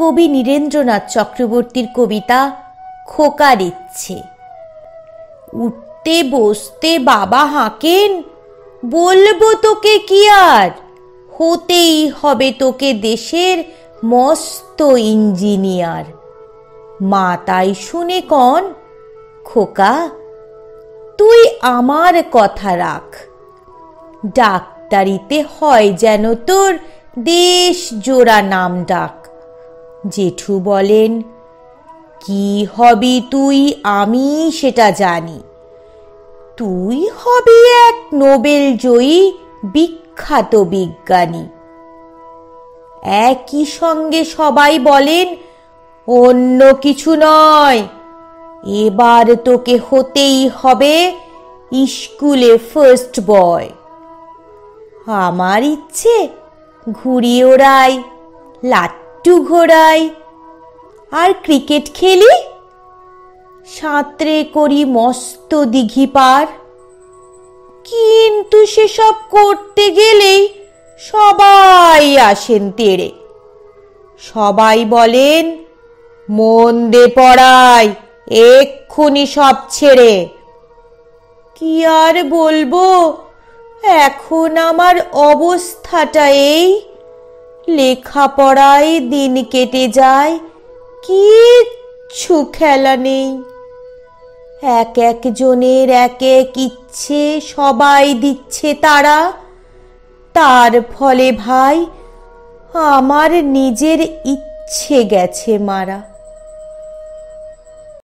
কবি নীরেন্দ্রনাথ চক্রবর্তীর কবিতা খোকার ইচ্ছে। উঠতে, বসতে, বাবা হাঁকেন, বলব তোকে কি আর? হতেই হবে তোকে দেশের মস্ত ইঞ্জিনিয়ার। মা তাই শুনে কন, খোকা, তুই আমার কথা রাখ। ডাক্তারিতে হয় যেন তোর দেশ জোড়া নাম ডাক। জেঠু বলেন, কি হবি তুই আমি সেটা জানি। তুই হবি এক নোবেল জয়ী বিখ্যাত বিজ্ঞানী। একই সঙ্গে সবাই বলেন, অন্য কিছু নয়। এবার তোকে হতেই হবে স্কুলে ফার্স্ট বয়। আমার ইচ্ছে ঘুড়ি ওড়াই। লাট্টু ঘোড়াই আর ক্রিকেট খেলি? সাঁতরে করি মস্ত দিঘি পার। কিন্তু সেসব করতে গেলেই সবাই আসেন তেড়ে। সবাই বলেন, মন দে পড়াই এক্ষুনি সব ছেড়ে। কি আর বলব, এখন আমার অবস্থাটা এই। লেখাপড়ায় দিন কেটে যায়, কিচ্ছু খেলা নেই। এক একজনের এক এক ইচ্ছে সবাই দিচ্ছে তারা। তার ফলে ভাই, আমার নিজের ইচ্ছে গেছে মারা।